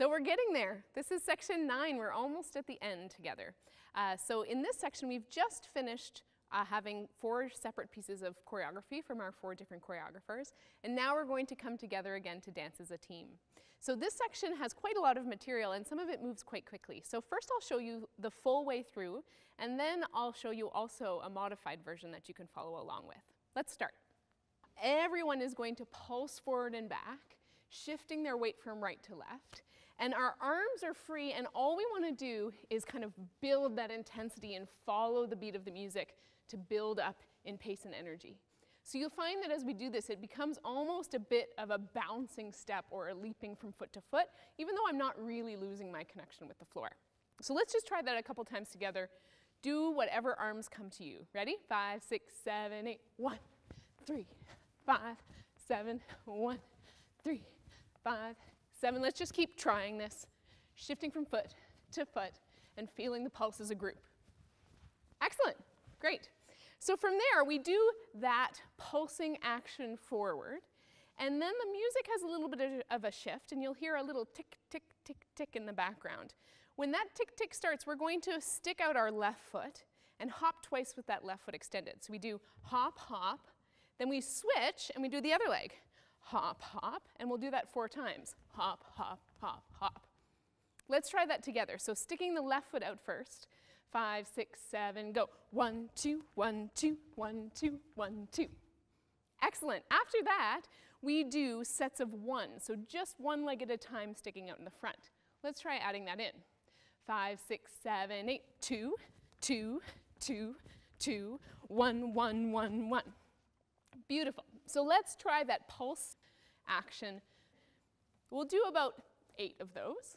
So we're getting there. This is section nine. We're almost at the end together. Uh, so in this section, we've just finished uh, having four separate pieces of choreography from our four different choreographers. And now we're going to come together again to dance as a team. So this section has quite a lot of material and some of it moves quite quickly. So first I'll show you the full way through and then I'll show you also a modified version that you can follow along with. Let's start. Everyone is going to pulse forward and back, shifting their weight from right to left. And our arms are free, and all we want to do is kind of build that intensity and follow the beat of the music to build up in pace and energy. So you'll find that as we do this, it becomes almost a bit of a bouncing step or a leaping from foot to foot, even though I'm not really losing my connection with the floor. So let's just try that a couple times together. Do whatever arms come to you. Ready? Five, six, seven, eight. One, three, five, seven, one, three, five, seven. Let's just keep trying this, shifting from foot to foot and feeling the pulse as a group. Excellent, great. So from there, we do that pulsing action forward, and then the music has a little bit of a shift, and you'll hear a little tick, tick, tick, tick in the background. When that tick, tick starts, we're going to stick out our left foot and hop twice with that left foot extended. So we do hop, hop, then we switch and we do the other leg. Hop, hop, and we'll do that four times. Hop, hop, hop, hop. Let's try that together. So sticking the left foot out first. Five, six, seven, go. One, two, one, two, one, two, one, two. Excellent. After that, we do sets of one. So just one leg at a time sticking out in the front. Let's try adding that in. Five, six, seven, eight, two, two, two, two, one, one, one, one. Beautiful. So let's try that pulse action. We'll do about eight of those.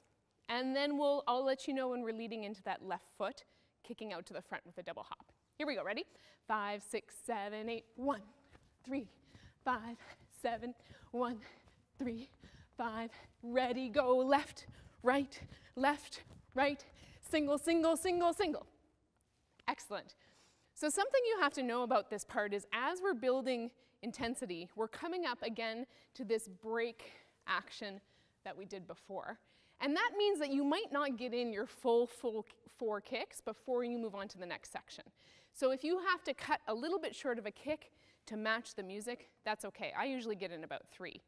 And then we'll, I'll let you know when we're leading into that left foot, kicking out to the front with a double hop. Here we go, ready? Five, six, seven, eight, one, three, five, seven, one, three, five, ready, go, left, right, left, right, single, single, single, single. Excellent. So something you have to know about this part is as we're building intensity, we're coming up again to this break action that we did before. And that means that you might not get in your full, full four kicks before you move on to the next section. So if you have to cut a little bit short of a kick to match the music, that's okay. I usually get in about three.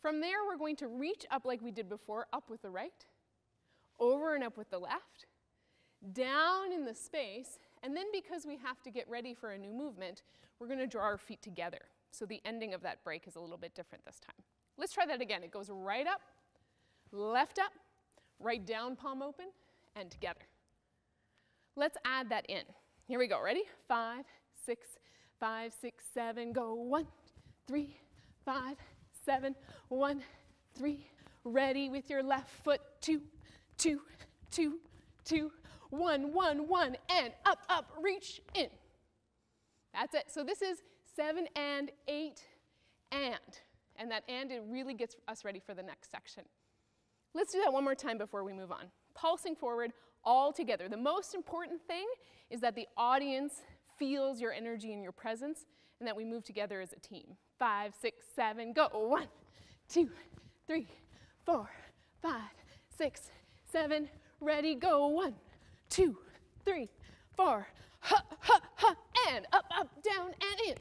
From there, we're going to reach up like we did before, up with the right, over and up with the left, down in the space, and then because we have to get ready for a new movement, we're going to draw our feet together. So the ending of that break is a little bit different this time. Let's try that again. It goes right up, left up, right down, palm open, and together. Let's add that in. Here we go. Ready? Five, six, five, six, seven, go. One, three, five, seven, one, three. Ready with your left foot. Two, two, two, two, one, one, one, and up, up, reach in. That's it. So this is seven and eight and. And that and, it really gets us ready for the next section. Let's do that one more time before we move on. Pulsing forward all together. The most important thing is that the audience feels your energy and your presence and that we move together as a team. Five, six, seven, go. One, two, three, four, five, six, seven, ready, go. One, two, three, four, ha, ha, ha, and up, up, down, and in.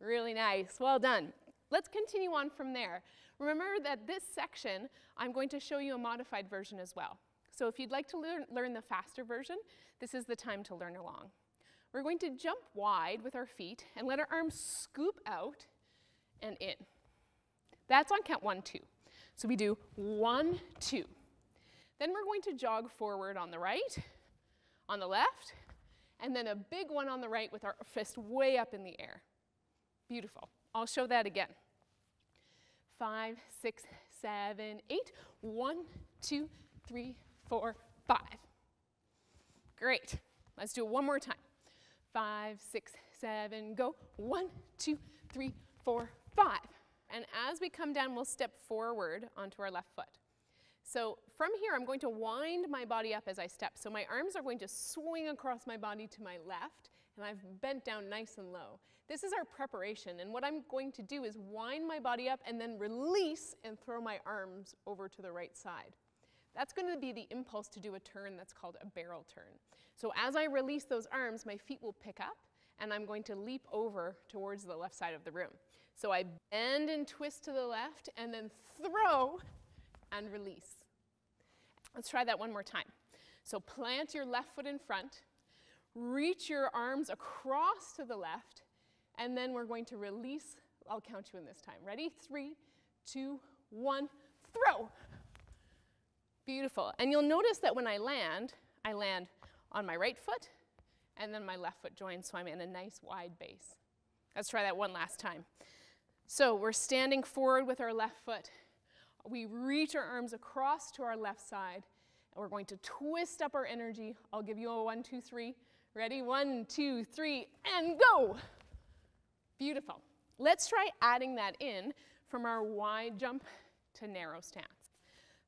Really nice, well done. Let's continue on from there. Remember that this section, I'm going to show you a modified version as well. So if you'd like to learn, learn the faster version, this is the time to learn along. We're going to jump wide with our feet and let our arms scoop out and in. That's on count one, two. So we do one, two. Then we're going to jog forward on the right, on the left, and then a big one on the right with our fist way up in the air. Beautiful. I'll show that again. Five, six, seven, eight. One, two, three, four, five. Great. Let's do it one more time. Five, six, seven, go. One, two, three, four, five. And as we come down, we'll step forward onto our left foot. So from here, I'm going to wind my body up as I step. So my arms are going to swing across my body to my left, and I've bent down nice and low. This is our preparation, and what I'm going to do is wind my body up and then release and throw my arms over to the right side. That's going to be the impulse to do a turn that's called a barrel turn. So as I release those arms, my feet will pick up, and I'm going to leap over towards the left side of the room. So I bend and twist to the left, and then throw and release. Let's try that one more time. So plant your left foot in front, reach your arms across to the left, and then we're going to release. I'll count you in this time. Ready? Three, two, one, throw. Beautiful. And you'll notice that when I land, I land on my right foot, and then my left foot joins, so I'm in a nice wide base. Let's try that one last time. So we're standing forward with our left foot. We reach our arms across to our left side, and we're going to twist up our energy. I'll give you a one, two, three. Ready? One, two, three, and go. Beautiful. Let's try adding that in from our wide jump to narrow stance.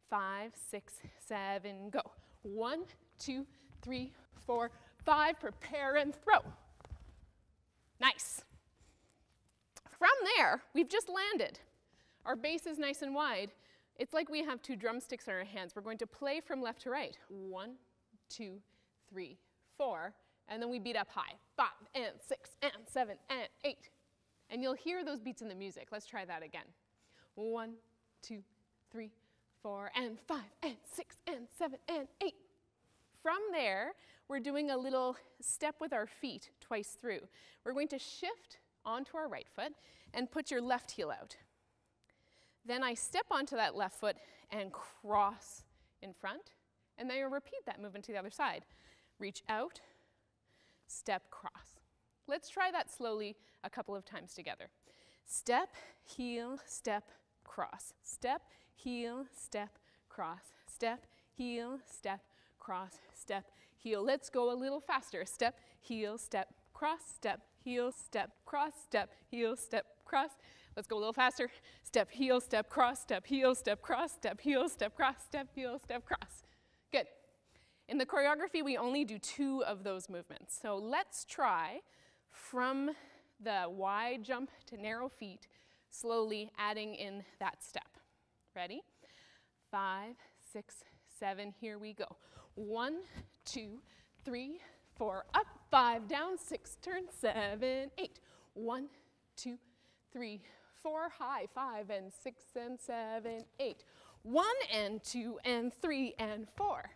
Five, six, seven, go. One, two, three, four, five. Prepare and throw. Nice. From there, we've just landed. Our base is nice and wide. It's like we have two drumsticks in our hands. We're going to play from left to right. One, two, three, four. And then we beat up high. Five and six and seven and eight. And you'll hear those beats in the music. Let's try that again. One, two, three, four, and five, and six, and seven, and eight. From there, we're doing a little step with our feet twice through. We're going to shift onto our right foot and put your left heel out. Then I step onto that left foot and cross in front, and then you repeat that movement to the other side. Reach out, step, cross. Let's try that slowly a couple of times together. Step, heel, step, cross. Step, heel, step, cross. Step, heel, step, cross, step, heel. Let's go a little faster. Step, heel, step, cross, step, heel, step, cross, step, heel, step, cross. Let's go a little faster. Step, heel, step, cross, step, heel, step, cross, step, heel, step, cross, step, heel, step, cross. In the choreography, we only do two of those movements. So let's try from the wide jump to narrow feet, slowly adding in that step. Ready? Five, six, seven, here we go. One, two, three, four, up, five, down, six, turn, seven, eight. One, two, three, four, high, five, and six, and seven, eight. One, and two, and three, and four.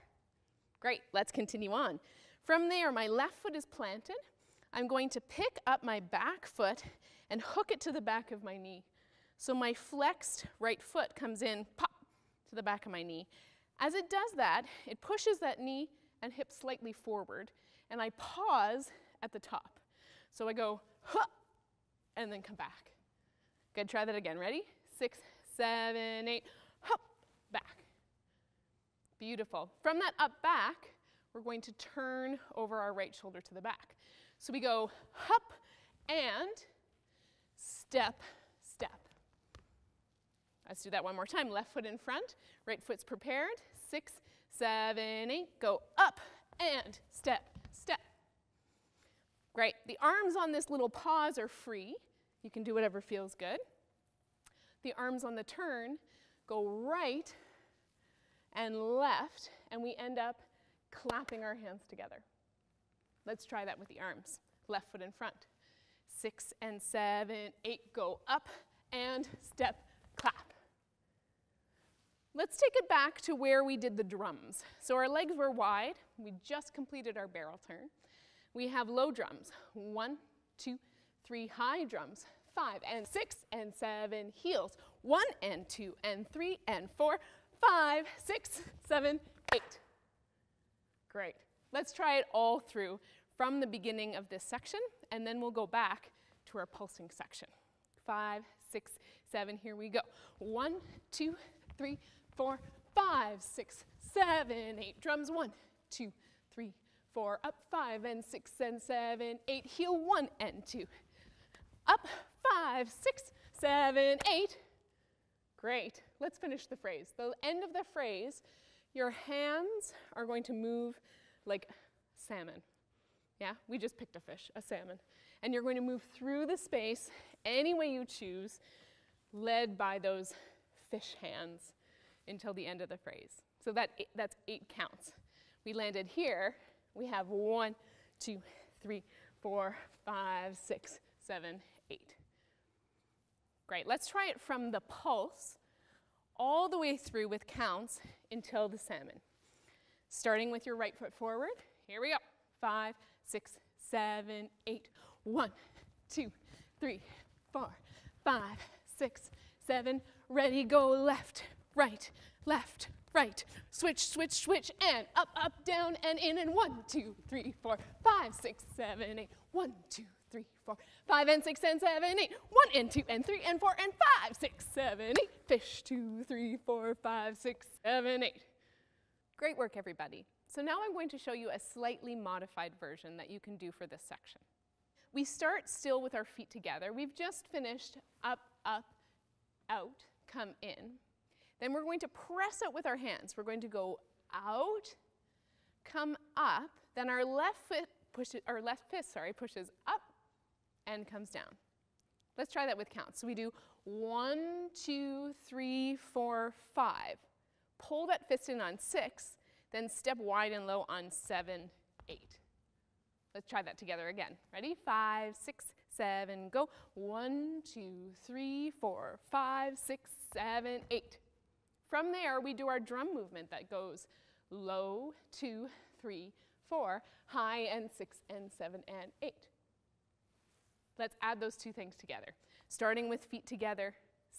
Great, let's continue on. From there, my left foot is planted. I'm going to pick up my back foot and hook it to the back of my knee. So my flexed right foot comes in, pop, to the back of my knee. As it does that, it pushes that knee and hip slightly forward, and I pause at the top. So I go, huh, and then come back. Good, try that again. Ready? Six, seven, eight, hop, back. Beautiful. From that up back, we're going to turn over our right shoulder to the back. So we go hop and step, step. Let's do that one more time. Left foot in front, right foot's prepared. Six, seven, eight. Go up and step, step. Great. The arms on this little pause are free. You can do whatever feels good. The arms on the turn go right and left, and we end up clapping our hands together. Let's try that with the arms. Left foot in front. Six and seven, eight, go up and step, clap. Let's take it back to where we did the drums. So our legs were wide. We just completed our barrel turn. We have low drums. One, two, three high drums. Five and six and seven heels. One and two and three and four, five, six, seven, eight. Great. Let's try it all through from the beginning of this section, and then we'll go back to our pulsing section. Five, six, seven, here we go. One, two, three, four, five, six, seven, eight. Drums, one, two, three, four, up, five, and six, and seven, eight. Heel, one, and two. Up, five, six, seven, eight. Great. Let's finish the phrase. The end of the phrase, your hands are going to move like salmon. Yeah, we just picked a fish, a salmon. And you're going to move through the space any way you choose, led by those fish hands until the end of the phrase. So that, that's eight counts. We landed here. We have one, two, three, four, five, six, seven, eight. Great. Let's try it from the pulse all the way through with counts until the salmon. Starting with your right foot forward. Here we go. Five, six, seven, eight. One, two, three, four, five, six, seven. Ready, go left, right, left, right. Switch, switch, switch, and up, up, down, and in, and one, two, three, four, five, six, seven, eight. One, two, four, five, and six, and seven, eight. One, and two, and three, and four, and five, six, seven, eight. Fish, two, three, four, five, six, seven, eight. Great work, everybody. So now I'm going to show you a slightly modified version that you can do for this section. We start still with our feet together. We've just finished up, up, out, come in. Then we're going to press out with our hands. We're going to go out, come up, then our left foot pushes, our left fist, sorry, pushes up and comes down. Let's try that with counts. So we do one, two, three, four, five. Pull that fist in on six, then step wide and low on seven, eight. Let's try that together again. Ready? Five, six, seven, go. One, two, three, four, five, six, seven, eight. From there, we do our drum movement that goes low, two, three, four, high, and six, and seven, and eight. Let's add those two things together. Starting with feet together,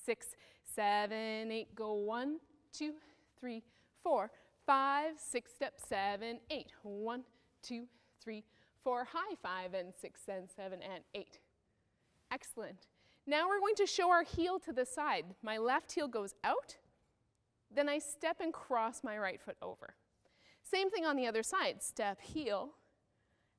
six, seven, eight, go one, two, three, four, five, six, step, seven, eight. One, two, three, four, high, five, and six, and seven, and eight. Excellent. Now we're going to show our heel to the side. My left heel goes out, then I step and cross my right foot over. Same thing on the other side, step, heel,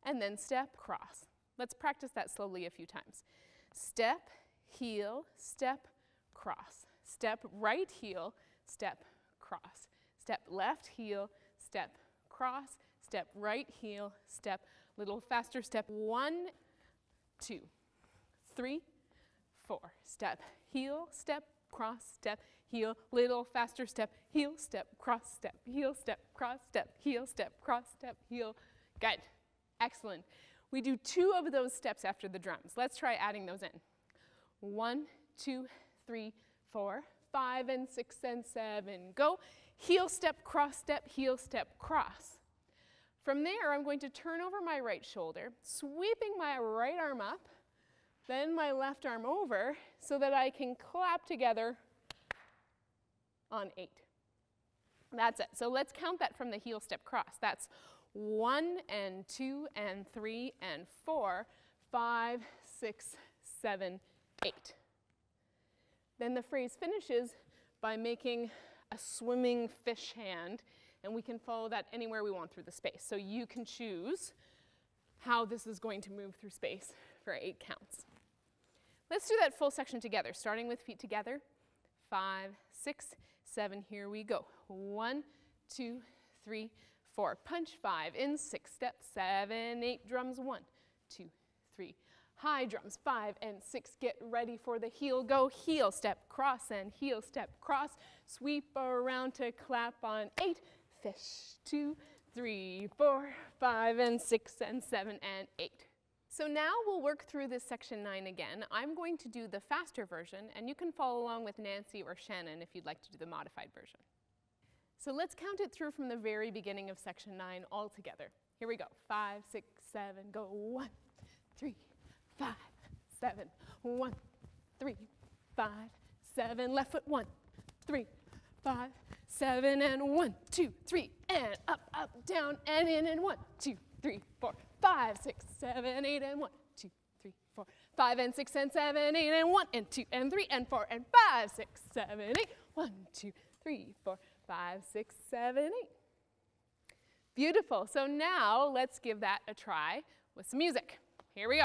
and then step, cross. Let's practice that slowly a few times. Step, heel, step, cross. Step, right heel, step, cross. Step, left heel, step, cross. Step, right heel, step, little faster, step, one, two, three, four. Step, heel, step, cross, step, heel, little faster step, heel, step, cross, step, heel, step, cross, step, heel, step, cross, step, heel. Good. Excellent. We do two of those steps after the drums. Let's try adding those in. One, two, three, four, five, and six, and seven. Go. Heel, step, cross, step, heel, step, cross. From there, I'm going to turn over my right shoulder, sweeping my right arm up, then my left arm over, so that I can clap together on eight. That's it. So let's count that from the heel step cross. That's one and two and three and four, five, six, seven, eight. Then the phrase finishes by making a swimming fish hand, and we can follow that anywhere we want through the space. So you can choose how this is going to move through space for eight counts. Let's do that full section together, starting with feet together. Five, six, seven, here we go. One, two, three, four. Punch five in six step seven, eight drums. One, two, three. High drums, five and six. Get ready for the heel. Go heel, step, cross, and heel, step, cross. Sweep around to clap on eight. Fish, two, three, four, five, and six, and seven, and eight. So now we'll work through this section 9 again. I'm going to do the faster version, and you can follow along with Nancy or Shannon if you'd like to do the modified version. So let's count it through from the very beginning of section 9 all together. Here we go. Five, six, seven, go. One, three, five, seven. One, three, five, seven. Left foot. One, three, five, seven, and one, two, three, and up, up, down, and in, and one, two, three, four, five, six, seven, eight, and one, two, three, four, five, and six, and seven, eight, and one, and two, and three, and four, and five, six, seven, eight, one, two, three, four, five, six, seven, eight. Beautiful. So now let's give that a try with some music. Here we go.